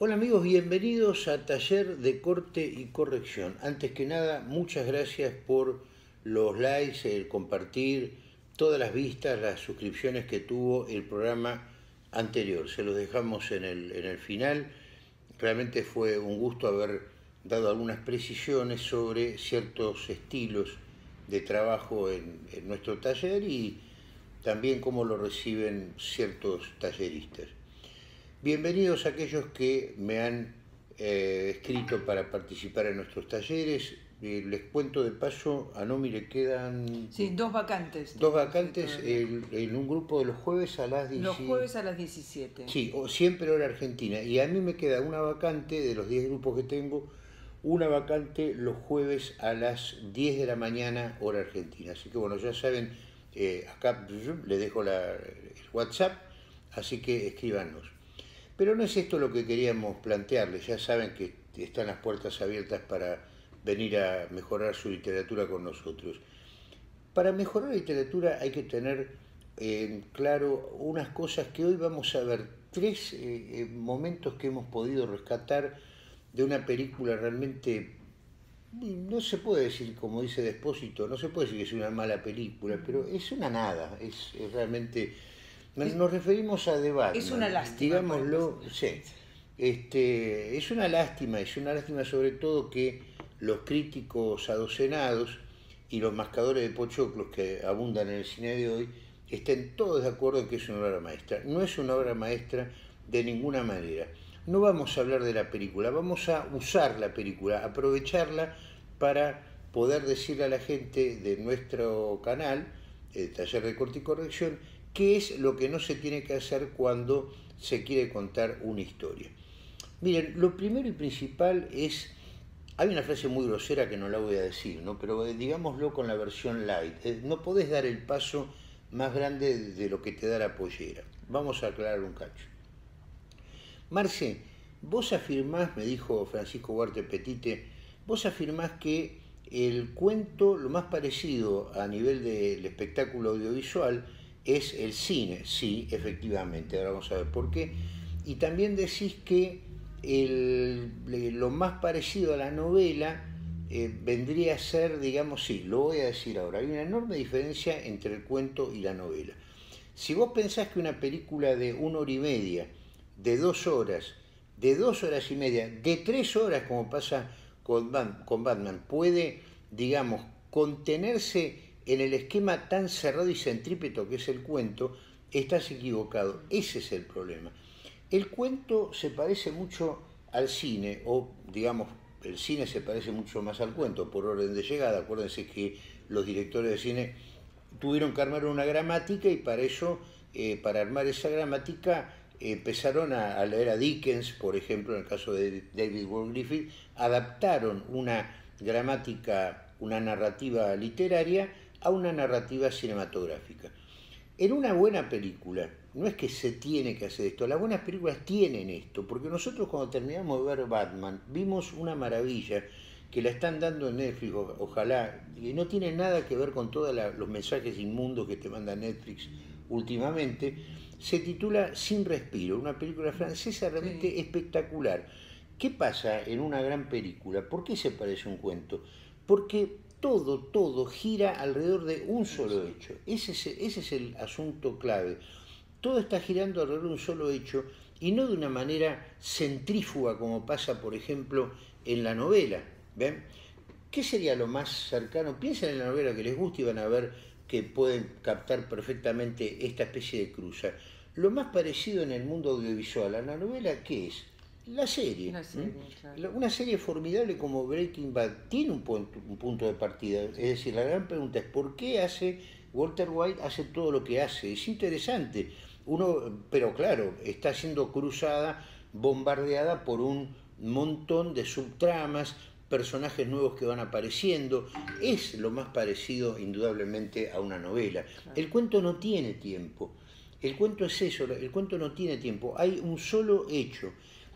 Hola amigos, bienvenidos a Taller de Corte y Corrección. Antes que nada, muchas gracias por los likes, el compartir, todas las vistas, las suscripciones que tuvo el programa anterior. Se los dejamos en el, en el final. Realmente fue un gusto haber dado algunas precisiones sobre ciertos estilos de trabajo en, en nuestro taller y también cómo lo reciben ciertos talleristas. Bienvenidos a aquellos que me han eh, escrito para participar en nuestros talleres. Eh, les cuento de paso, a Nomi le quedan... Sí, dos vacantes. Dos vacantes en, en un grupo de los jueves a las 17. Los jueves a las 17. Sí, o siempre hora argentina. Y a mí me queda una vacante de los 10 grupos que tengo, una vacante los jueves a las 10 de la mañana hora argentina. Así que bueno, ya saben, eh, acá les dejo la, el WhatsApp, así que escríbanos. Pero no es esto lo que queríamos plantearles, ya saben que están las puertas abiertas para venir a mejorar su literatura con nosotros. Para mejorar la literatura hay que tener eh, claro unas cosas que hoy vamos a ver, tres eh, eh, momentos que hemos podido rescatar de una película realmente, no se puede decir, como dice Despósito, no se puede decir que es una mala película, pero es una nada, es, es realmente nos referimos a debate. Es una lástima. Digámoslo, sí. Este, es una lástima, es una lástima sobre todo que los críticos adocenados y los mascadores de pochoclos que abundan en el cine de hoy estén todos de acuerdo en que es una obra maestra. No es una obra maestra de ninguna manera. No vamos a hablar de la película, vamos a usar la película, aprovecharla para poder decirle a la gente de nuestro canal, el Taller de Corte y Corrección, qué es lo que no se tiene que hacer cuando se quiere contar una historia. Miren, lo primero y principal es, hay una frase muy grosera que no la voy a decir, ¿no? pero digámoslo con la versión light, eh, no podés dar el paso más grande de lo que te da la pollera. Vamos a aclarar un cacho. Marce, vos afirmás, me dijo Francisco Huarte Petite, vos afirmás que el cuento, lo más parecido a nivel del espectáculo audiovisual, es el cine, sí, efectivamente, ahora vamos a ver por qué. Y también decís que lo más parecido a la novela eh, vendría a ser, digamos, sí, lo voy a decir ahora, hay una enorme diferencia entre el cuento y la novela. Si vos pensás que una película de una hora y media, de dos horas, de dos horas y media, de tres horas como pasa con Batman, puede, digamos, contenerse en el esquema tan cerrado y centrípeto que es el cuento, estás equivocado. Ese es el problema. El cuento se parece mucho al cine, o digamos, el cine se parece mucho más al cuento por orden de llegada. Acuérdense que los directores de cine tuvieron que armar una gramática y para eso, eh, para armar esa gramática, empezaron a, leer a Dickens, por ejemplo, en el caso de David Ward Griffith, adaptaron una gramática, una narrativa literaria a una narrativa cinematográfica. En una buena película, no es que se tiene que hacer esto, las buenas películas tienen esto, porque nosotros cuando terminamos de ver Batman vimos una maravilla que la están dando en Netflix, ojalá, y no tiene nada que ver con todos los mensajes inmundos que te manda Netflix últimamente, se titula Sin Respiro, una película francesa realmente espectacular. ¿Qué pasa en una gran película? ¿Por qué se parece un cuento? Porque todo, todo gira alrededor de un solo hecho. Ese es, ese es el asunto clave. Todo está girando alrededor de un solo hecho y no de una manera centrífuga como pasa, por ejemplo, en la novela. ¿Ven? ¿Qué sería lo más cercano? Piensen en la novela que les guste y van a ver que pueden captar perfectamente esta especie de cruza. Lo más parecido en el mundo audiovisual a la novela, ¿qué es? La serie. Una serie formidable como Breaking Bad tiene un punto, un punto de partida. Es decir, la gran pregunta es ¿por qué hace Walter White hace todo lo que hace? Es interesante. Uno, pero claro, está siendo cruzada, bombardeada por un montón de subtramas, personajes nuevos que van apareciendo. Es lo más parecido indudablemente a una novela. El cuento no tiene tiempo. El cuento es eso, el cuento no tiene tiempo. Hay un solo hecho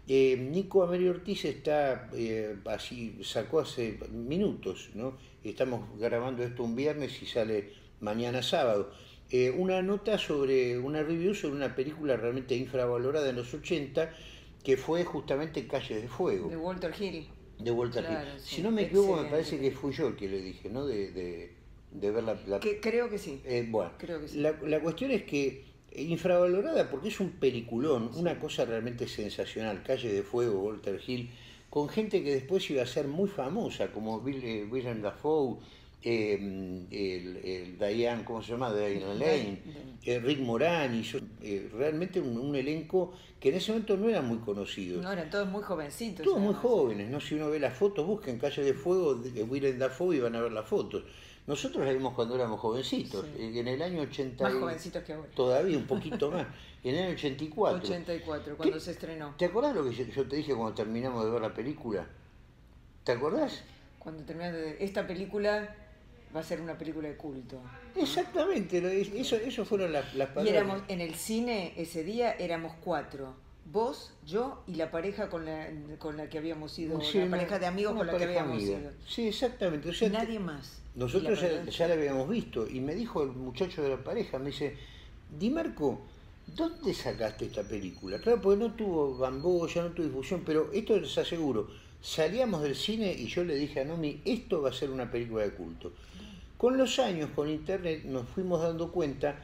eh, Nico Amerio Ortiz está eh, así, sacó hace minutos, ¿no? Estamos grabando esto un viernes y sale mañana sábado. Eh, una nota sobre, una review sobre una película realmente infravalorada en los 80 que fue justamente Calle de Fuego. De Walter Hill. De Walter Claro, Hill. sí, Si no me equivoco, me parece que fui yo el que le dije, ¿no? De, de, de ver la, la- Que, creo que sí. Bueno, Creo que sí. la, la cuestión es que infravalorada porque es un peliculón, una cosa realmente sensacional, Calle de Fuego, Walter Hill, con gente que después iba a ser muy famosa, como Bill, eh, Willem Dafoe, eh, el, el Diane, ¿cómo se llama? Diane Lane, eh, Rick Moranis, eh, realmente un, un elenco que en ese momento no era muy conocido. No, eran todos muy jovencitos. Todos muy jóvenes, ¿no? Si uno ve las fotos, busquen Calle de Fuego de Willem Dafoe y van a ver las fotos. Nosotros la vimos cuando éramos jovencitos, Sí. en el año 80. Más jovencitos que ahora. Todavía un poquito más, en el año 84. 84, cuando ¿Qué? se estrenó. ¿Te acordás lo que yo, yo te dije cuando terminamos de ver la película? ¿Te acordás? Cuando terminaste de... Esta película va a ser una película de culto. Exactamente, eso, eso fueron las, las Y palabras. éramos, en el cine ese día éramos cuatro. Vos, yo y la pareja con la, con la que habíamos ido, Sí, la una- pareja de amigos con la que habíamos amiga. ido. Sí, exactamente. o sea, te- Nadie más. Nosotros ya la habíamos visto y me dijo el muchacho de la pareja, me dice, Di Marco, ¿dónde sacaste esta película? Claro, porque no tuvo bamboya, no tuvo difusión, pero esto les aseguro, salíamos del cine y yo le dije a Nomi, esto va a ser una película de culto. Con los años, con internet, nos fuimos dando cuenta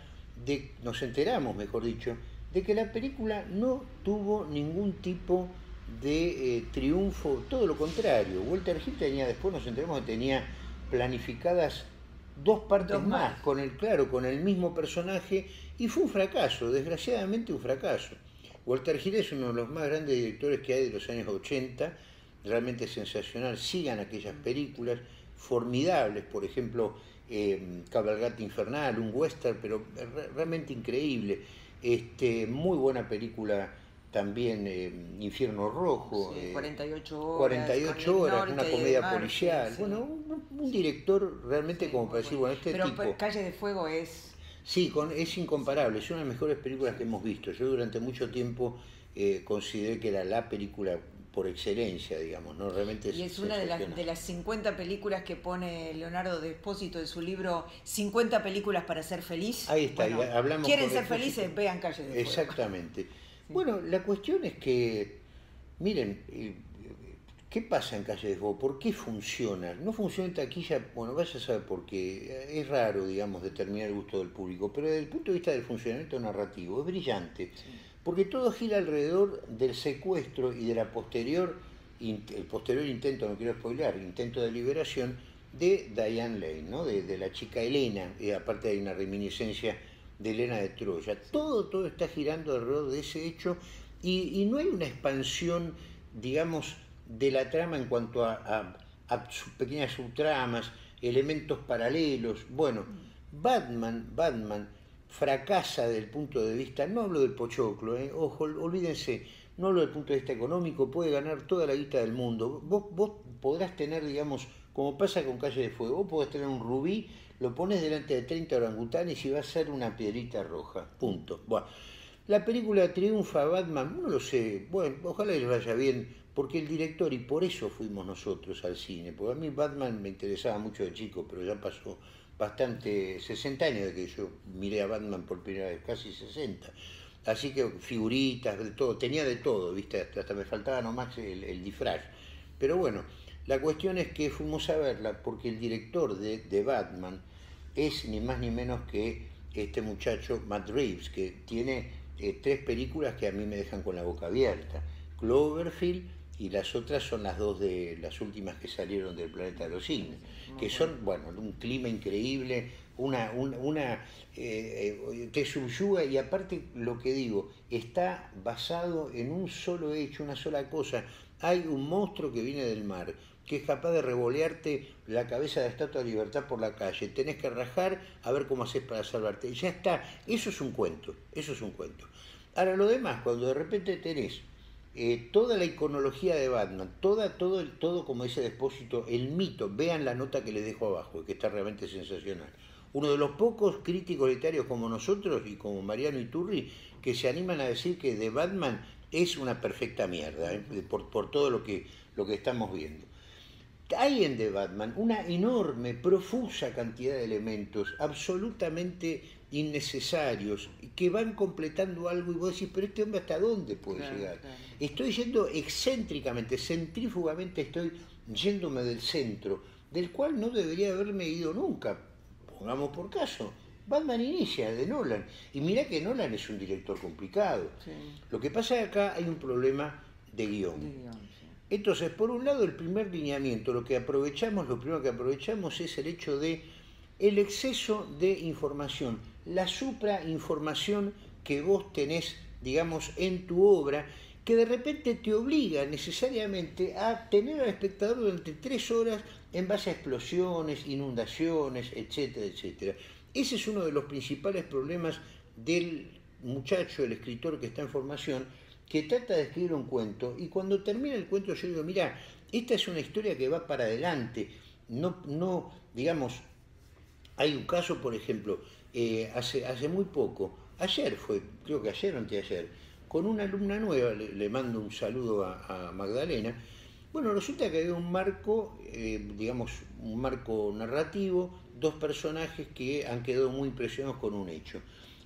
de, nos enteramos, mejor dicho, de que la película no tuvo ningún tipo de eh, triunfo, todo lo contrario. Walter Hill tenía, después nos enteramos que tenía planificadas dos partes Dos más, más. con el, claro, con el mismo personaje, y fue un fracaso, desgraciadamente un fracaso. Walter Hill es uno de los más grandes directores que hay de los años 80, realmente sensacional, sigan aquellas películas formidables, por ejemplo, eh, Cabalgata Infernal, un western, pero re- realmente increíble, este, muy buena película también, eh, Infierno Rojo, Sí, eh, 48 horas. 48 con Nick horas, una comedia policial, sí. bueno, un, un director realmente Sí, como para decir, bueno. este Pero tipo... pues, Calle de Fuego es... Sí, con, es incomparable, es una de las mejores películas que hemos visto. Yo durante mucho tiempo eh, consideré que era la película por excelencia, digamos, ¿no? Realmente Y es una de las, de las 50 películas que pone Leonardo Despósito en su libro 50 películas para ser feliz. Ahí está, Bueno, hablamos ¿Quieren ser felices? Vean Calle de Fuego. Exactamente. Bueno, la cuestión es que, miren, ¿qué pasa en Calle de Fuego? ¿Por qué funciona? No funciona en taquilla, bueno, vaya a saber por qué. Es raro, digamos, determinar el gusto del público, pero desde el punto de vista del funcionamiento narrativo es brillante. Porque todo gira alrededor del secuestro y de la posterior, el posterior intento, no quiero spoilear, intento de liberación de Diane Lane, ¿no? de, de la chica Elena, y aparte hay una reminiscencia de Elena de Troya. Todo, todo está girando alrededor de ese hecho y, y no hay una expansión, digamos, de la trama en cuanto a, a- a sus pequeñas subtramas, elementos paralelos. Bueno, Batman, Batman fracasa desde el punto de vista, no hablo del pochoclo, ¿eh? ojo, olvídense, no hablo del punto de vista económico, puede ganar toda la guita del mundo. Vos, vos podrás tener, digamos, como pasa con Calle de Fuego, vos podés tener un rubí, lo pones delante de 30 orangutanes y va a ser una piedrita roja, punto. Bueno, la película triunfa Batman, no lo sé, bueno, ojalá les vaya bien, porque el director, y por eso fuimos nosotros al cine, porque a mí Batman me interesaba mucho de chico, pero ya pasó bastante, 60 años de que yo miré a Batman por primera vez, casi 60. Así que figuritas, de todo, tenía de todo, ¿viste? Hasta, me faltaba nomás el disfraz. Pero bueno, la cuestión es que fuimos a verla porque el director de, de Batman es ni más ni menos que este muchacho Matt Reeves, que tiene eh, tres películas que a mí me dejan con la boca abierta. Cloverfield y las otras son las dos de las últimas que salieron del planeta de los cisnes, que son, bueno, un clima increíble, una, un- una, eh, eh, te subyuga y aparte lo que digo, está basado en un solo hecho, una sola cosa. Hay un monstruo que viene del mar, que es capaz de revolearte la cabeza de la Estatua de Libertad por la calle. Tenés que rajar a ver cómo haces para salvarte. Ya está, eso es un cuento, eso es un cuento. Ahora lo demás, cuando de repente tenés eh, toda la iconología de Batman, toda, todo, todo, como dice Despósito, el mito, vean la nota que les dejo abajo, que está realmente sensacional. Uno de los pocos críticos literarios como nosotros y como Mariano Iturri que se animan a decir que de Batman es una perfecta mierda, ¿eh? por, por todo lo que, lo que estamos viendo. Hay en The Batman una enorme, profusa cantidad de elementos absolutamente innecesarios, que van completando algo y vos decís, pero este hombre hasta dónde puede llegar. Estoy yendo excéntricamente, centrífugamente estoy yéndome del centro, del cual no debería haberme ido nunca, pongamos por caso. Batman inicia de Nolan. Y mira que Nolan es un director complicado. Lo que pasa es que acá hay un problema de guion. Entonces, por un lado, el primer lineamiento, lo que aprovechamos, lo primero que aprovechamos es el hecho de el exceso de información, la suprainformación que vos tenés, digamos, en tu obra, que de repente te obliga necesariamente a tener al espectador durante tres horas en base a explosiones, inundaciones, etcétera, etcétera. Ese es uno de los principales problemas del muchacho, el escritor que está en formación, que trata de escribir un cuento y cuando termina el cuento yo digo, mira, esta es una historia que va para adelante, no, no digamos, hay un caso, por ejemplo, eh, hace, hace muy poco, ayer fue, creo que ayer o anteayer, con una alumna nueva, le, mando un saludo a, Magdalena, bueno, resulta que había un marco, eh, digamos, un marco narrativo, dos personajes que han quedado muy impresionados con un hecho.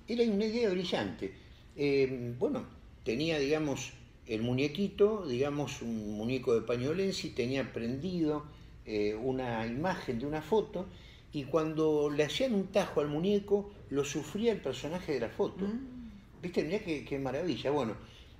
Era una idea brillante. Eh, bueno, tenía, digamos, el muñequito, digamos, un muñeco de pañolense, tenía prendido eh, una imagen de una foto, y cuando le hacían un tajo al muñeco, lo sufría el personaje de la foto. Mm. ¿Viste? Mirá qué, maravilla. Bueno,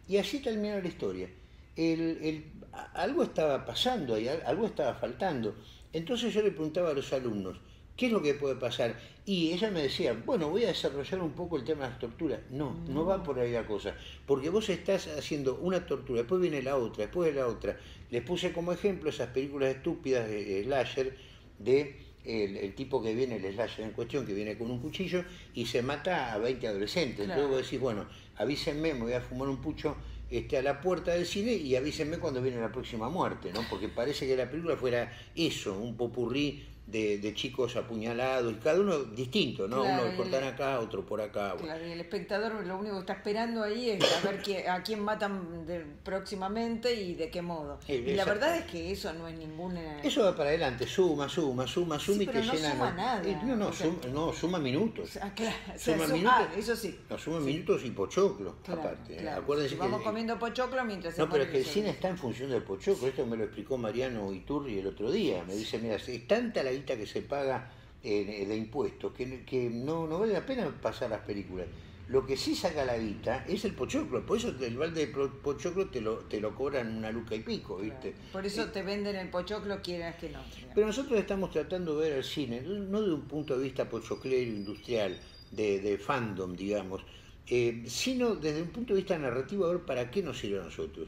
y así termina la historia. El, algo estaba pasando ahí, algo estaba faltando. Entonces yo le preguntaba a los alumnos, ¿Qué es lo que puede pasar? Y ella me decía, bueno, voy a desarrollar un poco el tema de las torturas. No, no va por ahí la cosa. Porque vos estás haciendo una tortura, después viene la otra, después de la otra. Les puse como ejemplo esas películas estúpidas de slasher de el, tipo que viene, el slasher en cuestión, que viene con un cuchillo y se mata a 20 adolescentes. Entonces vos decís, bueno, avísenme, me voy a fumar un pucho este, a la puerta del cine y avísenme cuando viene la próxima muerte, ¿no? Porque parece que la película fuera eso, un popurrí de, chicos apuñalados, y cada uno distinto, ¿no? uno uno cortan acá, otro por acá. Claro, y el espectador lo único que está esperando ahí es a ver a quién matan próximamente y de qué modo. y la verdad es que eso no es ninguna... Eso va para adelante, suma, suma, suma, suma y te no Suma nada. Eh, no, no, suma, no, suma minutos. Ah, claro. Suma minutos. Ah, eso sí. No, suma minutos y pochoclo, aparte. ¿eh? Acuérdense Vamos comiendo pochoclo mientras No, pero es que el cine está en función del pochoclo. Esto me lo explicó Mariano Iturri el otro día. Me dice, mira, es tanta la que se paga eh, de impuestos, que, que no, no, vale la pena pasar las películas. Lo que sí saca la guita es el pochoclo, por eso el balde de pochoclo te lo, te lo cobran una luca y pico, ¿viste? Por eso te venden el pochoclo, quieras que no. Pero nosotros estamos tratando de ver el cine, no de un punto de vista pochoclero industrial, de, de fandom, digamos, eh, sino desde un punto de vista narrativo, a ver para qué nos sirve a nosotros.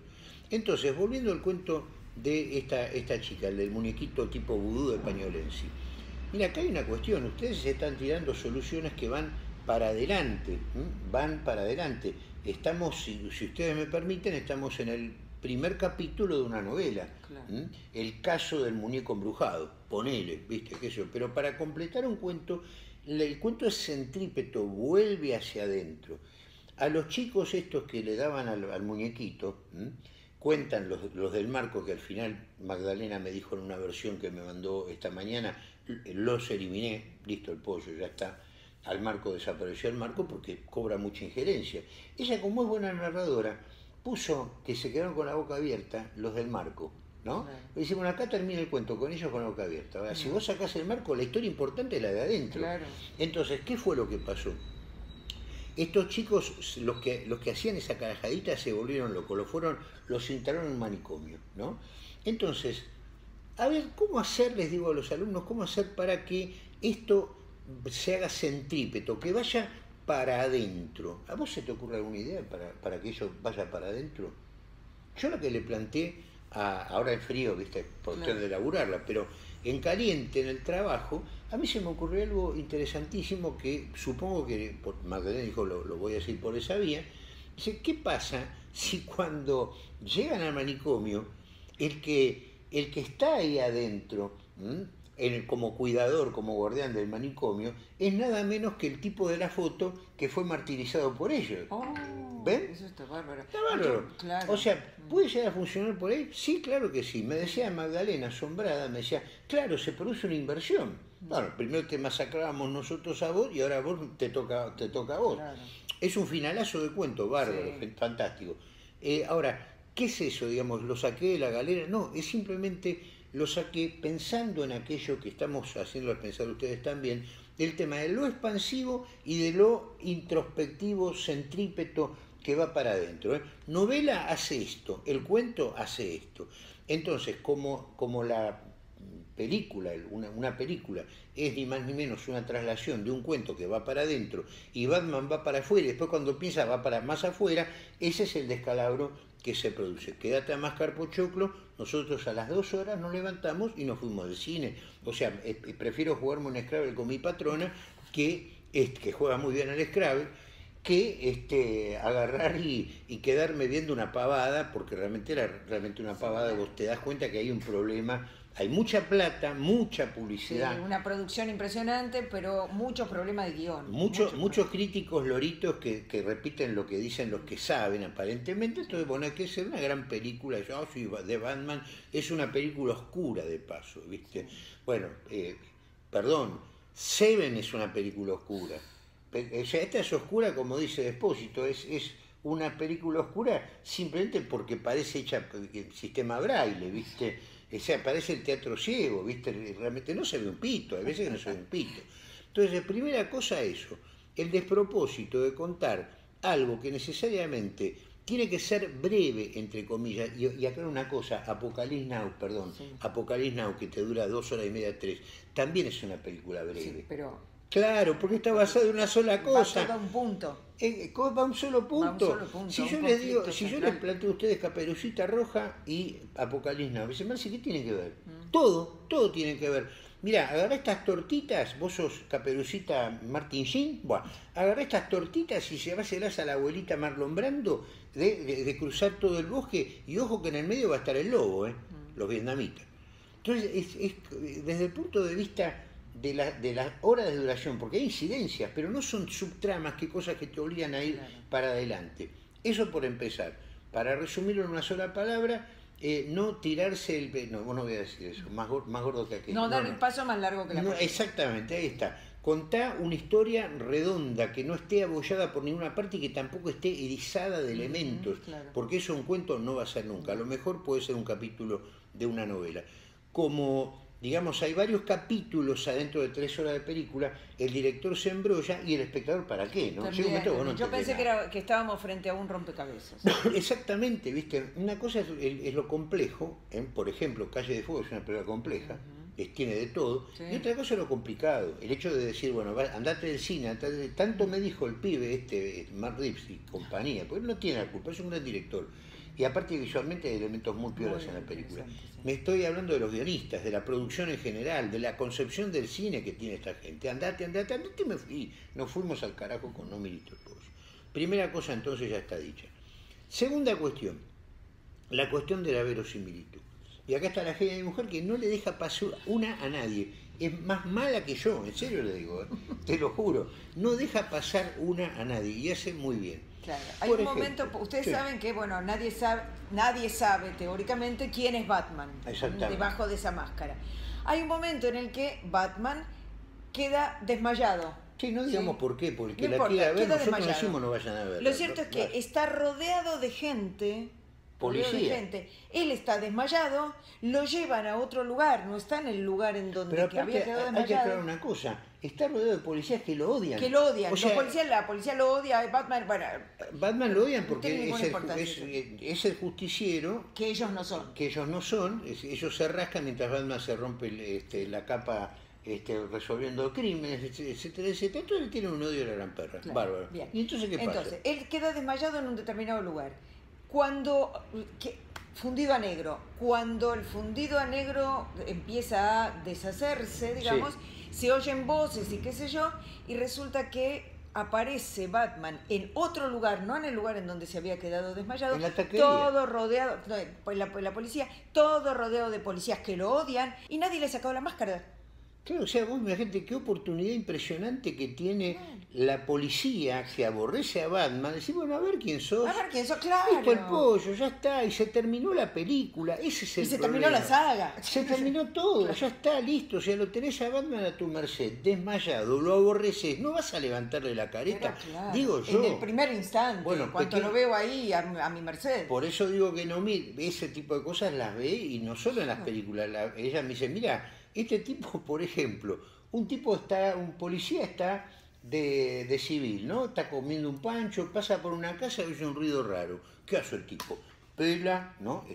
Entonces, volviendo al cuento de esta, esta chica, el del muñequito tipo vudú de Pañolensi. Mira, acá hay una cuestión, ustedes se están tirando soluciones que van para adelante, van para adelante. Estamos, si, ustedes me permiten, estamos en el primer capítulo de una novela, el caso del muñeco embrujado, ponele, viste, qué sé pero para completar un cuento, el cuento es centrípeto, vuelve hacia adentro. A los chicos estos que le daban al, muñequito, cuentan los, del marco que al final Magdalena me dijo en una versión que me mandó esta mañana, los eliminé, listo el pollo, ya está, al marco desapareció el marco porque cobra mucha injerencia. Ella como es buena narradora, puso que se quedaron con la boca abierta los del marco, ¿no? Y dice, bueno, acá termina el cuento, con ellos con la boca abierta. Ahora, si vos sacás el marco, la historia importante es la de adentro. Entonces, ¿qué fue lo que pasó? Estos chicos, los que, los que hacían esa carajadita, se volvieron locos, lo fueron, los instalaron en un manicomio, ¿no? Entonces, a ver, ¿cómo hacer, les digo a los alumnos, cómo hacer para que esto se haga centrípeto, que vaya para adentro? ¿A vos se te ocurre alguna idea para, para que eso vaya para adentro? Yo lo que le planteé, a, ahora en frío, viste, por tener de laburarla, pero en caliente, en el trabajo, a mí se me ocurrió algo interesantísimo que supongo que, por, Magdalena dijo, lo, voy a decir por esa vía, dice, ¿qué pasa si cuando llegan al manicomio, el que, el que está ahí adentro, como cuidador, como guardián del manicomio, es nada menos que el tipo de la foto que fue martirizado por ellos. Oh, ¿Ven? Eso está bárbaro. Está bárbaro. O sea, ¿puede llegar a funcionar por ahí? Sí, claro que sí. Me decía Magdalena, asombrada, me decía, claro, se produce una inversión. Bueno, primero te masacrábamos nosotros a vos y ahora vos te toca, te toca a vos. Es un finalazo de cuento, bárbaro, fantástico. Eh, ahora, ¿qué es eso? Digamos, lo saqué de la galera. No, es simplemente lo saqué pensando en aquello que estamos haciendo pensar ustedes también, el tema de lo expansivo y de lo introspectivo, centrípeto que va para adentro. ¿eh? Novela hace esto, el cuento hace esto. Entonces, como, como la película, una, una, película, es ni más ni menos una traslación de un cuento que va para adentro y Batman va para afuera y después cuando piensa va para más afuera, ese es el descalabro que se produce. Quédate a más Choclo, nosotros a las dos horas nos levantamos y nos fuimos al cine. O sea, eh, eh, prefiero jugarme un Scrabble con mi patrona, que, que juega muy bien al Scrabble, que este, agarrar y, y, quedarme viendo una pavada, porque realmente era realmente una pavada, vos te das cuenta que hay un problema hay mucha plata, mucha publicidad. una producción impresionante, pero muchos problemas de guion. muchos muchos críticos loritos que, repiten lo que dicen los que saben, aparentemente. Entonces, bueno, hay que ser una gran película. Yo soy de Batman, es una película oscura de paso, ¿viste? Bueno, eh, perdón, Seven es una película oscura. O sea, esta es oscura, como dice Despósito, es, es una película oscura simplemente porque parece hecha el sistema braille, ¿viste? O sea, parece el teatro ciego, ¿viste? Realmente no se ve un pito, hay veces que no se ve un pito. Entonces, primera cosa eso, el despropósito de contar algo que necesariamente tiene que ser breve, entre comillas, y, acá una cosa, Apocalipsis Now, perdón, Apocalipsis Now, que te dura dos horas y media, tres, también es una película breve. Sí, pero Claro, porque está basado en una sola cosa. Va un punto. Eh, va un solo punto. si yo les digo, si yo les planteo a ustedes Caperucita Roja y Apocalipsis Now, me ¿qué tiene que ver? Mm. Todo, todo tiene que ver. Mira, agarrá estas tortitas, vos sos Caperucita Martin Sheen, bueno, agarrá estas tortitas y lleváselas a la abuelita Marlon Brando de, cruzar todo el bosque y ojo que en el medio va a estar el lobo, ¿eh? Mm. los vietnamitas. Entonces, es, desde el punto de vista de, la, de las horas de duración, porque hay incidencias, pero no son subtramas, que cosas que te obligan a ir para adelante. Eso por empezar. Para resumirlo en una sola palabra, eh, no tirarse el... No, no voy a decir eso, más, más gordo que aquello. No, dar el paso más largo que la no, Exactamente, ahí está. Contá una historia redonda, que no esté abollada por ninguna parte y que tampoco esté erizada de elementos, porque eso un cuento no va a ser nunca. A lo mejor puede ser un capítulo de una novela. Como digamos, hay varios capítulos adentro de tres horas de película, el director se embrolla y el espectador para qué, ¿no? yo pensé que, estábamos frente a un rompecabezas. Exactamente, viste, una cosa es, lo complejo, ¿eh? por ejemplo, Calle de Fuego es una película compleja, tiene de todo, y otra cosa es lo complicado, el hecho de decir, bueno, andate del cine, tanto me dijo el pibe este, Mark Reeves y compañía, porque él no tiene la culpa, es un gran director y aparte visualmente hay elementos muy peores en la película. Me estoy hablando de los guionistas, de la producción en general, de la concepción del cine que tiene esta gente. Andate, andate, andate, me fui. Nos fuimos al carajo con no milito Primera cosa entonces ya está dicha. Segunda cuestión, la cuestión de la verosimilitud. Y acá está la genia de mujer que no le deja pasar una a nadie. Es más mala que yo, en serio le digo, ¿eh? te lo juro. No deja pasar una a nadie y hace muy bien. Claro. Hay un momento, ustedes saben que, bueno, nadie sabe, nadie sabe teóricamente quién es Batman debajo de esa máscara. Hay un momento en el que Batman queda desmayado. Sí, no digamos por qué, porque la quiere ver, nosotros decimos no vayan a ver. Lo cierto es que está rodeado de gente Policía. Gente. Él está desmayado, lo llevan a otro lugar, no está en el lugar en donde había quedado desmayado. Hay que aclarar una cosa, está rodeado de policías que lo odian. Que lo odian, la policía lo odia, Batman, bueno... Batman lo odian porque es el, el, justiciero... Que ellos no son. Que ellos no son, ellos se rascan mientras Batman se rompe este, la capa este, resolviendo crímenes, etcétera, etcétera. Entonces él tiene un odio a la gran perra. Bárbaro. ¿Y entonces qué pasa? Entonces, él queda desmayado en un determinado lugar cuando, fundido a negro, cuando el fundido a negro empieza a deshacerse, digamos, se oyen voces y qué sé yo, y resulta que aparece Batman en otro lugar, no en el lugar en donde se había quedado desmayado, todo rodeado, pues la, la, policía, todo rodeado de policías que lo odian y nadie le ha sacado la máscara. Claro, o sea, vos imagínate qué oportunidad impresionante que tiene la policía que aborrece a Batman. Decir, bueno, a ver quién sos. A ver quién sos, claro. Esto el pollo, ya está. Y se terminó la película. Ese es el Y se problema. terminó la saga. Se terminó todo, ya está listo. O sea, lo tenés a Batman a tu merced, desmayado, lo aborreces. No vas a levantarle la careta. Claro, Digo yo. En el primer instante, Bueno, cuando pequeño- lo veo ahí a, a mi merced. Por eso digo que no ese tipo de cosas las ve y no solo en las películas. La- ella me dice, mira, este tipo, por ejemplo, un tipo está, un policía está de, de civil, ¿no? Está comiendo un pancho, pasa por una casa y oye un ruido raro. ¿Qué hace el tipo? Pela, ¿no?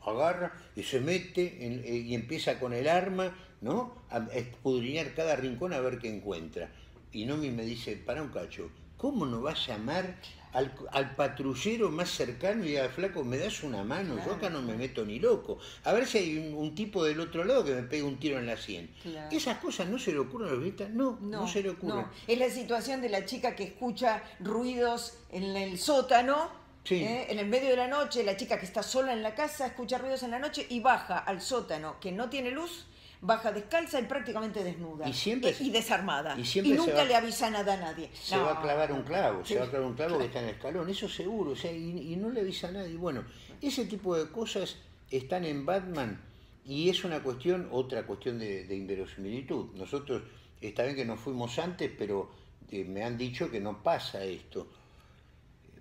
Agarra y se mete eh, y empieza con el arma, ¿no? A escudriñar cada rincón a ver qué encuentra. Y Nomi me dice, para un cacho, ¿cómo no va a llamar al, al patrullero más cercano y diga, flaco, me das una mano? Yo acá no me meto ni loco. A ver si hay un, un tipo del otro lado que me pegue un tiro en la sien. Claro. Esas cosas no se le ocurren a los guionistas, no, no, se le ocurren. no. Es la situación de la chica que escucha ruidos en el sótano. Sí. ¿eh? En el medio de la noche, la chica que está sola en la casa escucha ruidos en la noche y baja al sótano que no tiene luz, baja descalza y prácticamente desnuda. Y siempre- y desarmada. y siempre nunca va- le avisa nada a nadie. se No. va a clavar un clavo, Sí. se va a clavar un clavo que está en el escalón, eso seguro, o sea, y, y no le avisa a nadie. Bueno, ese tipo de cosas están en Batman y es una cuestión, otra cuestión de, de inverosimilitud. Nosotros, está bien que nos fuimos antes, pero eh, me han dicho que no pasa esto.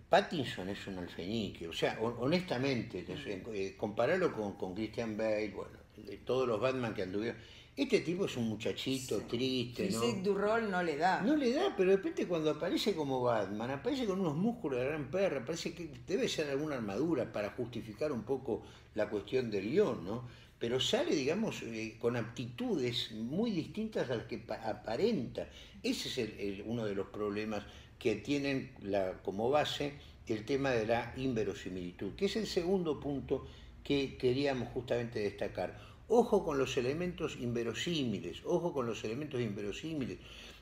Pattinson es un alfeñique, o sea, hon- honestamente, te soy- eh, compararlo con, con Christian Bale, bueno, de todos los Batman que anduvieron. Este tipo es un muchachito triste, ¿no? Physique du rol no le da. No le da, pero de repente cuando aparece como Batman, aparece con unos músculos de gran perra, parece que debe ser alguna armadura para justificar un poco la cuestión del guion, ¿no? Pero sale, digamos, eh, con aptitudes muy distintas a las que pa- aparenta. Ese es el- el- uno de los problemas que tienen la, como base el tema de la inverosimilitud, que es el segundo punto que queríamos justamente destacar. Ojo con los elementos inverosímiles, ojo con los elementos inverosímiles.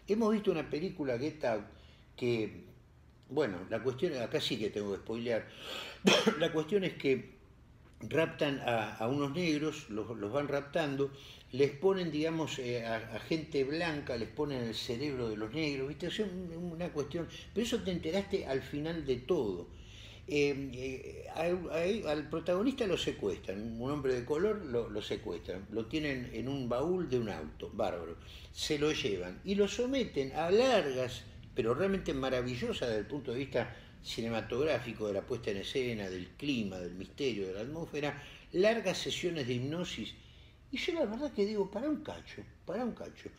Hemos visto una película Get que, bueno, la cuestión, acá sí que tengo que spoilear, la cuestión es que raptan a, unos negros, los, los van raptando, les ponen, digamos, eh, a, a gente blanca, les ponen el cerebro de los negros, ¿viste? Un- una cuestión, pero eso te enteraste al final de todo. Eh, eh, al protagonista lo secuestran, un hombre de color lo, lo secuestran, lo tienen en un baúl de un auto, bárbaro, se lo llevan y lo someten a largas, pero realmente maravillosas desde el punto de vista cinematográfico, de la puesta en escena, del clima, del misterio, de la atmósfera, largas sesiones de hipnosis. Y yo la verdad que digo, para un cacho, para un cacho,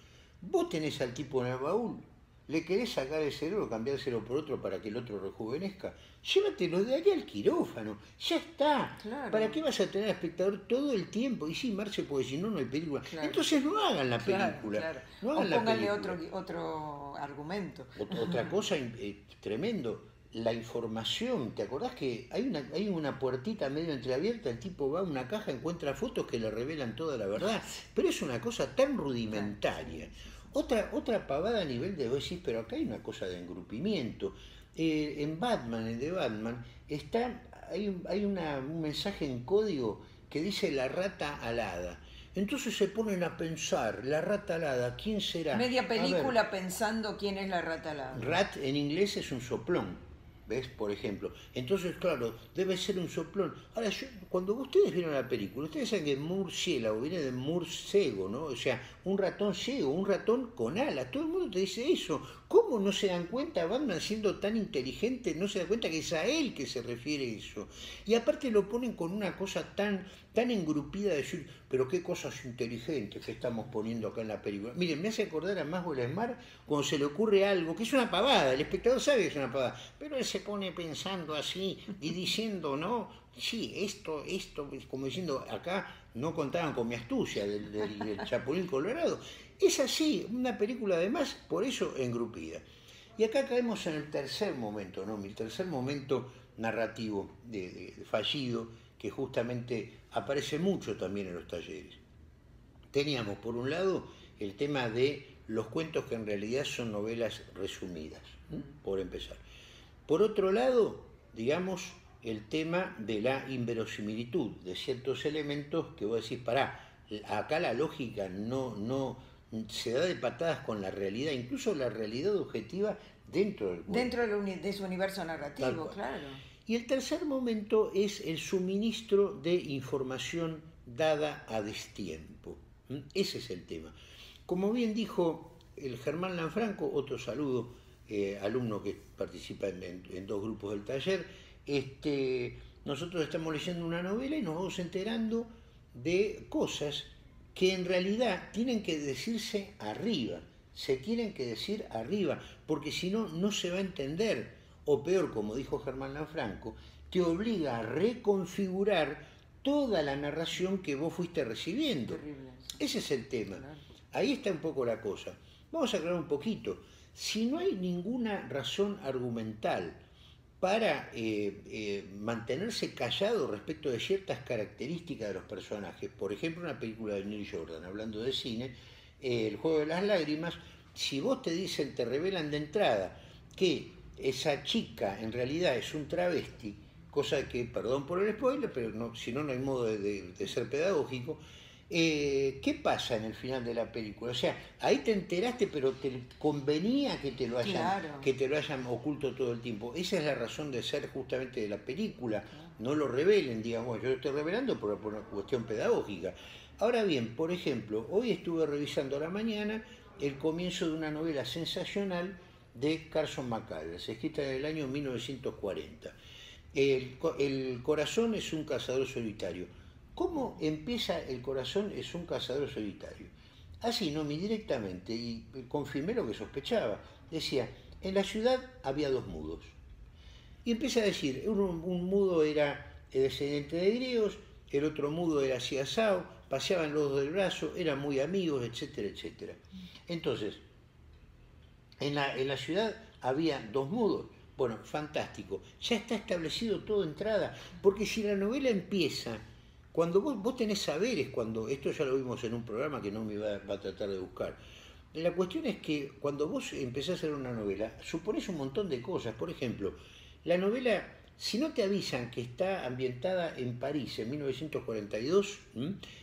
vos tenés al tipo en el baúl, ¿Le querés sacar el cerebro, cambiárselo por otro para que el otro rejuvenezca? Llévatelo de allá al quirófano, ya está. Claro. ¿Para qué vas a tener al espectador todo el tiempo? Y sí, Marce, porque si no, no hay película. Claro. Entonces no hagan la película. claro. No o hagan la pónganle película. otro, otro argumento. Ot- Otra cosa eh, tremendo, la información. ¿Te acordás que hay una, hay una puertita medio entreabierta? El tipo va a una caja, encuentra fotos que le revelan toda la verdad. Pero es una cosa tan rudimentaria. Otra, otra pavada a nivel de vos decís, pero acá hay una cosa de engrupimiento. Eh, en Batman, en The Batman, está, hay, un- hay una- un mensaje en código que dice la rata alada. Entonces se ponen a pensar, la rata alada, ¿quién será? Media ver, película pensando quién es la rata alada. Rat en inglés es un soplón, ¿ves? Por ejemplo. Entonces, claro, debe ser un soplón. Ahora, yo, cuando ustedes vieron la película, ustedes saben que murciélago viene de murciego, ¿no? O sea, un ratón ciego, un ratón con alas. Todo el mundo te dice eso. ¿Cómo no se dan cuenta, Batman siendo tan inteligente, no se da cuenta que es a él que se refiere eso? Y aparte lo ponen con una cosa tan, tan engrupida de decir, pero qué cosas inteligentes que estamos poniendo acá en la película. Miren, me hace acordar a Smart cuando se le ocurre algo, que es una pavada, el espectador sabe que es una pavada, pero él se pone pensando así y diciendo, no, sí, esto, esto, como diciendo, acá no contaban con mi astucia del, Chapulín Colorado. Es así, una película además, por eso engrupida. Y acá caemos en el tercer momento, ¿no? Mi tercer momento narrativo de, fallido, que justamente aparece mucho también en los talleres. Teníamos, por un lado, el tema de los cuentos que en realidad son novelas resumidas, por empezar. Por otro lado, digamos, el tema de la inverosimilitud de ciertos elementos que vos decís, pará, acá la lógica no, no, se da de patadas con la realidad, incluso la realidad objetiva dentro del. Dentro de su universo narrativo, claro. Y el tercer momento es el suministro de información dada a destiempo. Ese es el tema. Como bien dijo el Germán Lanfranco, otro saludo, eh, alumno que participa en, dos grupos del taller, este, nosotros estamos leyendo una novela y nos vamos enterando de cosas que en realidad tienen que decirse arriba, se tienen que decir arriba, porque si no, no se va a entender. O peor, como dijo Germán Lanfranco, te obliga a reconfigurar toda la narración que vos fuiste recibiendo. Ese es el tema. Ahí está un poco la cosa. Vamos a aclarar un poquito. Si no hay ninguna razón argumental para eh, eh, mantenerse callado respecto de ciertas características de los personajes. Por ejemplo, una película de Neil Jordan, hablando de cine, eh, El juego de las lágrimas, si vos te dicen, te revelan de entrada que esa chica en realidad es un travesti, cosa que, perdón por el spoiler, pero no, si no, no hay modo de ser pedagógico, eh, ¿qué pasa en el final de la película? O sea, ahí te enteraste, pero te convenía que te lo hayan, que te lo hayan oculto todo el tiempo. Esa es la razón de ser justamente de la película. No lo revelen, digamos, yo lo estoy revelando por, una cuestión pedagógica. Ahora bien, por ejemplo, hoy estuve revisando a la mañana el comienzo de una novela sensacional de Carson McCullers, escrita en el año 1940. el corazón es un cazador solitario ¿Cómo empieza el corazón es un cazador solitario? Así, no, directamente, y confirmé lo que sospechaba. Decía, en la ciudad había dos mudos. Y empieza a decir, un, mudo era descendiente de griegos, el otro mudo era Ciasao, paseaban los dos del brazo, eran muy amigos, etcétera, etcétera. Entonces, en la, en la ciudad había dos mudos. Bueno, fantástico. Ya está establecido todo entrada, porque si la novela empieza cuando vos, vos tenés saberes, cuando esto ya lo vimos en un programa que no me va, a tratar de buscar. La cuestión es que cuando vos empezás a hacer una novela, supones un montón de cosas. Por ejemplo, la novela, si no te avisan que está ambientada en París en 1942,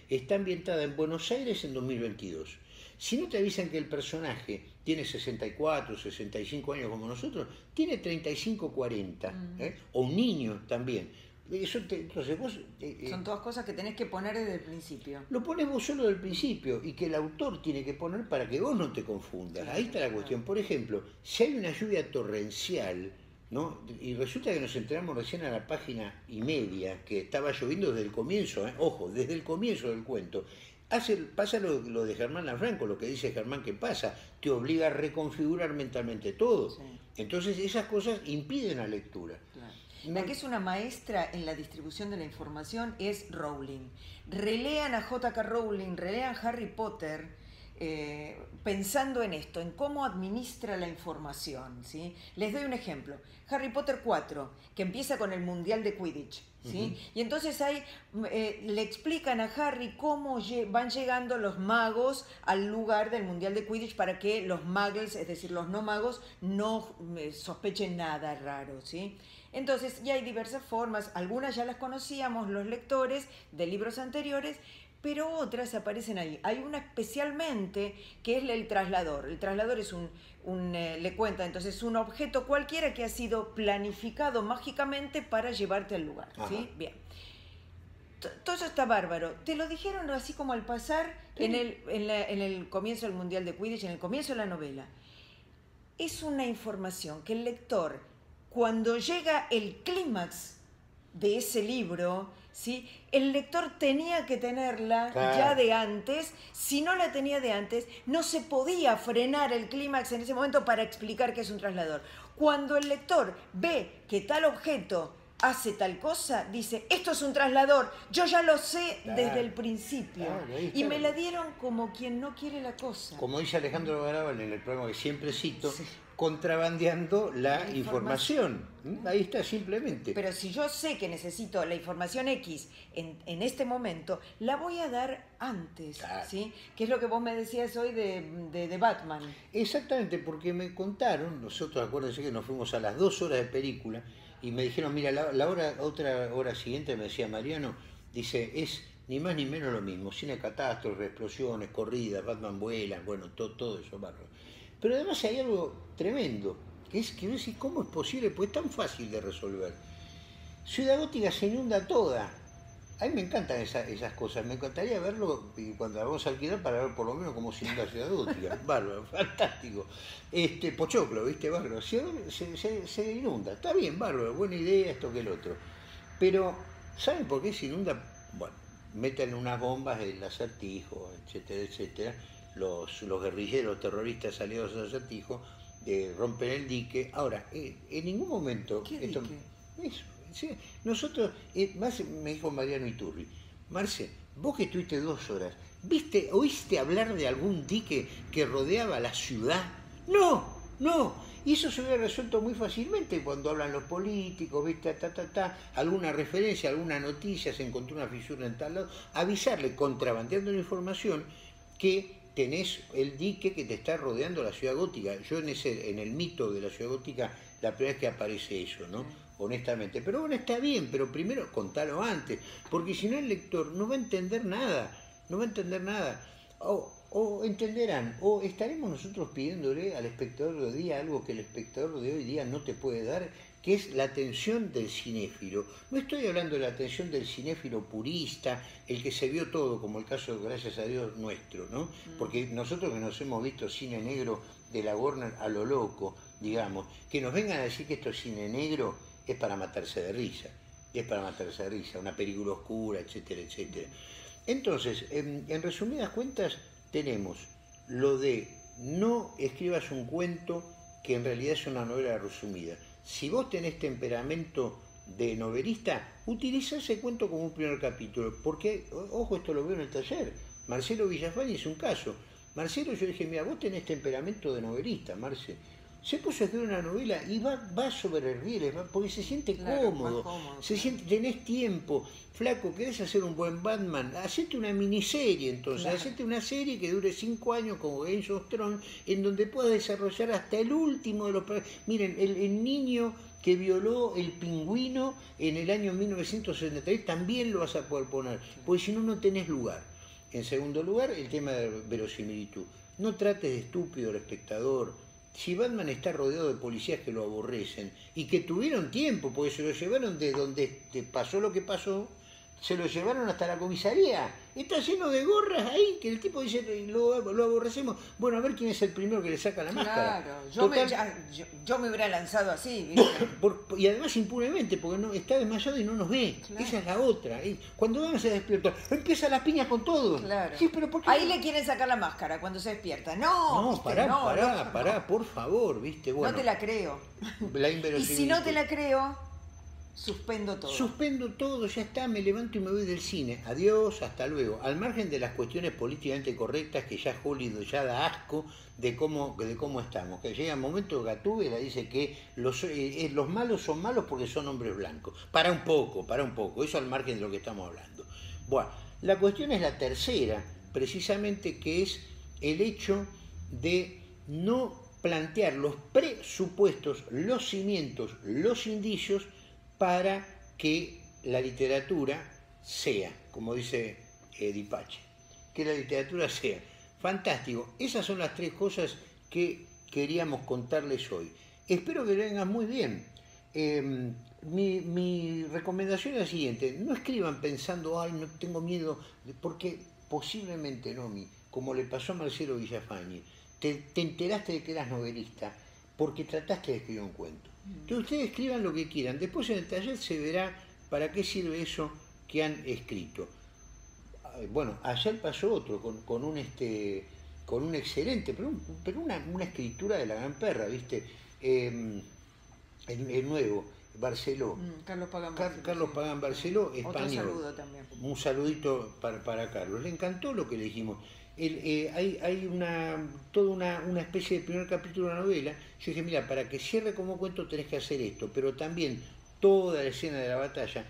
está ambientada en Buenos Aires en 2022. Si no te avisan que el personaje tiene 64, 65 años como nosotros, tiene 35, 40, ¿eh? o un niño también entonces vos, eh, eh, Son todas cosas que tenés que poner desde el principio. Lo pones vos solo del principio y que el autor tiene que poner para que vos no te confundas. Ahí está la cuestión. Por ejemplo, si hay una lluvia torrencial, ¿no? Y resulta que nos enteramos recién a la página y media que estaba lloviendo desde el comienzo, ¿eh? ojo, desde el comienzo del cuento. Hace, pasa lo, de Germán Lanfranco, lo que dice Germán que pasa, te obliga a reconfigurar mentalmente todo. Entonces esas cosas impiden la lectura. La que es una maestra en la distribución de la información es Rowling. Relean a J.K. Rowling, relean Harry Potter, eh, pensando en esto, en cómo administra la información. ¿sí? Les doy un ejemplo. Harry Potter 4, que empieza con el Mundial de Quidditch. ¿sí? Y entonces ahí eh, le explican a Harry cómo van llegando los magos al lugar del Mundial de Quidditch para que los muggles, es decir, los no magos, no eh, sospechen nada raro. ¿sí? Entonces, ya hay diversas formas, algunas ya las conocíamos los lectores de libros anteriores, pero otras aparecen ahí. Hay una especialmente que es el traslador. El traslador es un, eh, le cuenta, entonces, un objeto cualquiera que ha sido planificado mágicamente para llevarte al lugar. ¿sí? Bien. Todo eso está bárbaro. Te lo dijeron así como al pasar en el, en el comienzo del Mundial de Quidditch, en el comienzo de la novela. Es una información que el lector cuando llega el clímax de ese libro, ¿sí? el lector tenía que tenerla ya de antes. Si no la tenía de antes, no se podía frenar el clímax en ese momento para explicar que es un traslador. Cuando el lector ve que tal objeto hace tal cosa, dice, esto es un traslador, yo ya lo sé desde el principio. y me la dieron como quien no quiere la cosa. Como dice Alejandro Garabal en el programa que siempre cito, contrabandeando la, información. Ahí está, simplemente. Pero si yo sé que necesito la información X en, este momento, la voy a dar antes, ¿sí? Que es lo que vos me decías hoy de, Batman. Exactamente, porque me contaron, nosotros acuérdense que nos fuimos a las dos horas de película, y me dijeron, mira, la, hora, otra hora siguiente me decía Mariano, dice, es ni más ni menos lo mismo. Cine catástrofes, explosiones, corridas, Batman vuela, bueno, todo, todo eso, bárbaro. Pero además hay algo tremendo, que es que no sé cómo es posible, pues es tan fácil de resolver. Ciudad Gótica se inunda toda. A mí me encantan esas cosas, me encantaría verlo cuando vamos a alquilar para ver por lo menos cómo se inunda Ciudad Gótica. Bárbaro, fantástico. Este, Pochoclo, ¿viste? Bárbaro. Se, se, inunda. Está bien, bárbaro, buena idea esto que el otro. Pero, ¿saben por qué se inunda? Bueno, meten unas bombas, el acertijo, etcétera, etcétera. Los, los guerrilleros terroristas salidos del acertijo de rompen el dique. Ahora, eh, en ningún momento... ¿Qué dique? Eso, nosotros, eh, me dijo Mariano Iturri, Marce, vos que estuviste dos horas, ¿viste, oíste hablar de algún dique que rodeaba la ciudad? No, no. Y eso se hubiera resuelto muy fácilmente cuando hablan los políticos, ¿viste? Ta, ta, ta, alguna referencia, alguna noticia, se encontró una fisura en tal lado, avisarle, contrabandeando la información, que tenés el dique que te está rodeando la ciudad gótica. Yo en, ese, en el mito de la ciudad gótica, la primera vez que aparece eso, ¿no? honestamente. Pero bueno, está bien, pero primero contalo antes, porque si no el lector no va a entender nada, no va a entender nada. O, entenderán, o estaremos nosotros pidiéndole al espectador de hoy día algo que el espectador de hoy día no te puede dar, que es la atención del cinéfilo. No estoy hablando de la atención del cinéfilo purista, el que se vio todo, como el caso, gracias a Dios, nuestro, ¿no? Mm. Porque nosotros que nos hemos visto cine negro de la Warner a lo loco, digamos, que nos vengan a decir que esto es cine negro, es para matarse de risa, es para matarse de risa, una película oscura, etcétera, etcétera. Entonces, en, resumidas cuentas, tenemos lo de no escribas un cuento que en realidad es una novela resumida. Si vos tenés temperamento de novelista, utiliza ese cuento como un primer capítulo, porque, ojo, esto lo veo en el taller, Marcelo Villafañe es un caso. Marcelo, yo dije, mira, vos tenés temperamento de novelista, Marce, se puso a escribir una novela y va, va sobre rieles, porque se siente cómodo, se siente, tenés tiempo, flaco, querés hacer un buen Batman, hacete una miniserie entonces, hacete una serie que dure cinco años como Game of Thrones, en donde puedas desarrollar hasta el último de los... Miren, el, niño que violó el pingüino en el año 1973 también lo vas a poder poner, porque si no, no tenés lugar. En segundo lugar, el tema de verosimilitud. No trates de estúpido al espectador, si Batman está rodeado de policías que lo aborrecen y que tuvieron tiempo, porque se lo llevaron de donde pasó lo que pasó, se lo llevaron hasta la comisaría. Está lleno de gorras ahí, que el tipo dice, lo, aborrecemos. Bueno, a ver quién es el primero que le saca la máscara. Claro, yo, me, yo, me, hubiera lanzado así. y además impunemente, porque no está desmayado y no nos ve. Esa es la otra. Cuando vamos se despierta, empieza las piñas con todo. Claro. Ahí le quieren sacar la máscara cuando se despierta. No, no, pará, pará, pará, por favor, ¿viste? Bueno, no te la creo. La y si no te la creo Suspendo todo. Suspendo todo, ya está, me levanto y me voy del cine. Adiós, hasta luego. Al margen de las cuestiones políticamente correctas que ya Hollywood ya da asco de cómo, de cómo estamos. Que llega un momento Gatúbela dice que los, eh, eh, los malos son malos porque son hombres blancos. Para un poco, para un poco. Eso al margen de lo que estamos hablando. Bueno, la cuestión es la tercera, precisamente que es el hecho de no plantear los presupuestos, los cimientos, los indicios para que la literatura sea, como dice Edipache, que la literatura sea. Fantástico. Esas son las tres cosas que queríamos contarles hoy. Espero que lo vengan muy bien. Em, mi, recomendación es la siguiente, no escriban pensando, ay, no tengo miedo, porque posiblemente, no, como le pasó a Marcelo Villafañe, te, te enteraste de que eras novelista porque trataste de escribir un cuento. Entonces ustedes escriban lo que quieran. Después en el taller se verá para qué sirve eso que han escrito. Bueno, ayer pasó otro con, un este con un excelente, pero, pero una, escritura de la gran perra, ¿viste? Em, el, nuevo, Barceló. Mm, Carlos Pagán Barceló. Carlos Pagán Barceló, español. un saludo también. Un saludito para, para Carlos. Le encantó lo que le dijimos. Eh, hay, una, toda una, especie de primer capítulo de la novela. Yo dije, mira, para que cierre como cuento tenés que hacer esto, pero también toda la escena de la batalla,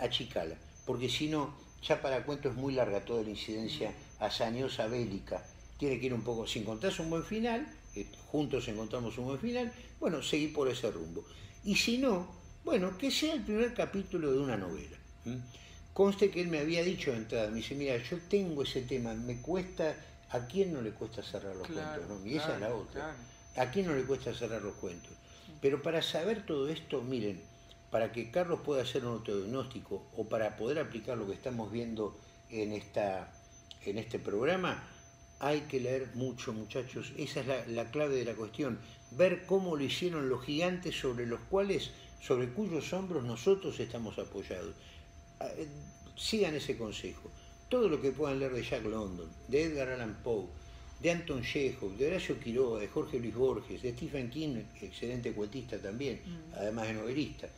achicala, porque si no, ya para cuento es muy larga toda la incidencia hazañosa bélica. Tiene que ir un poco, si encontrás un buen final, eh, juntos encontramos un buen final, bueno, seguí por ese rumbo. Y si no, bueno, que sea el primer capítulo de una novela. Conste que él me había dicho de entrada, me dice, mira, yo tengo ese tema, me cuesta, ¿a quién no le cuesta cerrar los cuentos? ¿no? Y esa es la otra. ¿A quién no le cuesta cerrar los cuentos? Pero para saber todo esto, miren, para que Carlos pueda hacer un autodiagnóstico o para poder aplicar lo que estamos viendo en, esta, en este programa, hay que leer mucho, muchachos. Esa es la, la clave de la cuestión. Ver cómo lo hicieron los gigantes sobre los cuales, sobre cuyos hombros nosotros estamos apoyados. Ah, eh, sigan ese consejo. Todo lo que puedan leer de Jack London, de Edgar Allan Poe, de Anton Chekhov, de Horacio Quiroga, de Jorge Luis Borges, de Stephen King, excelente cuentista también, mm. además de novelista.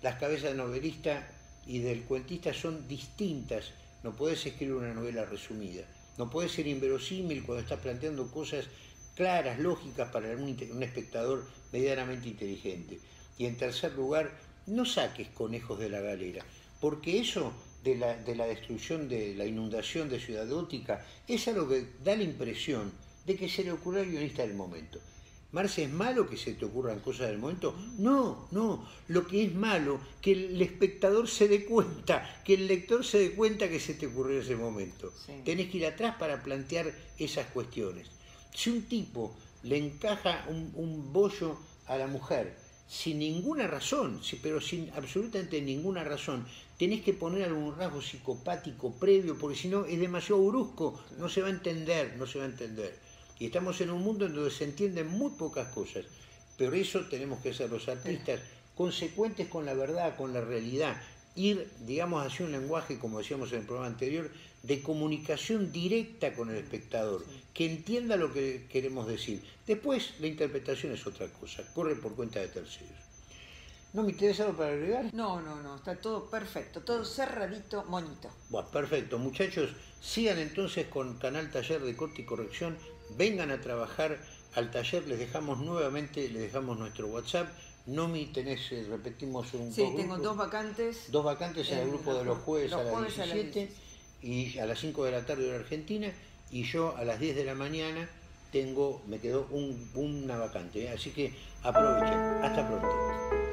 Las cabezas de novelista y del cuentista son distintas. No puedes escribir una novela resumida. No puedes ser inverosímil cuando estás planteando cosas claras, lógicas para un, un espectador medianamente inteligente. Y en tercer lugar, no saques conejos de la galera porque eso de la, de la destrucción de la inundación de Ciudad Gótica es algo que da la impresión de que se le ocurrió al guionista del momento. Marce, ¿es malo que se te ocurran cosas del momento? No, no. Lo que es malo, que el espectador se dé cuenta, que el lector se dé cuenta que se te ocurrió ese momento. Tenés que ir atrás para plantear esas cuestiones. Si un tipo le encaja un, un bollo a la mujer sin ninguna razón, pero sin absolutamente ninguna razón, tenés que poner algún rasgo psicopático previo, porque si no es demasiado brusco, no se va a entender, no se va a entender. Y estamos en un mundo en donde se entienden muy pocas cosas, pero eso tenemos que ser los artistas consecuentes con la verdad, con la realidad, ir, digamos, hacia un lenguaje, como decíamos en el programa anterior, de comunicación directa con el espectador, que entienda lo que queremos decir. Después, la interpretación es otra cosa, corre por cuenta de terceros. ¿No me interesa algo para agregar? No, no, no, está todo perfecto, todo cerradito, monito. Bueno, perfecto. Muchachos, sigan entonces con Canal Taller de Corte y Corrección, vengan a trabajar al taller, les dejamos nuevamente, les dejamos nuestro WhatsApp. Nomi, tenés, eh, repetimos un Sí, tengo dos vacantes. Dos vacantes en, el grupo de los jueves, a, las 17 y a las 5 de la tarde en Argentina y yo a las 10 de la mañana tengo, me quedó un, una vacante. ¿eh? Así que aprovechen. Hasta pronto.